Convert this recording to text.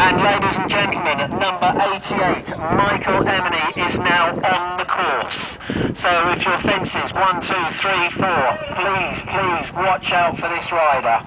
And ladies and gentlemen, number 88, Michael Emeny, is now on the course. So if your fences, one, two, three, four, please, please watch out for this rider.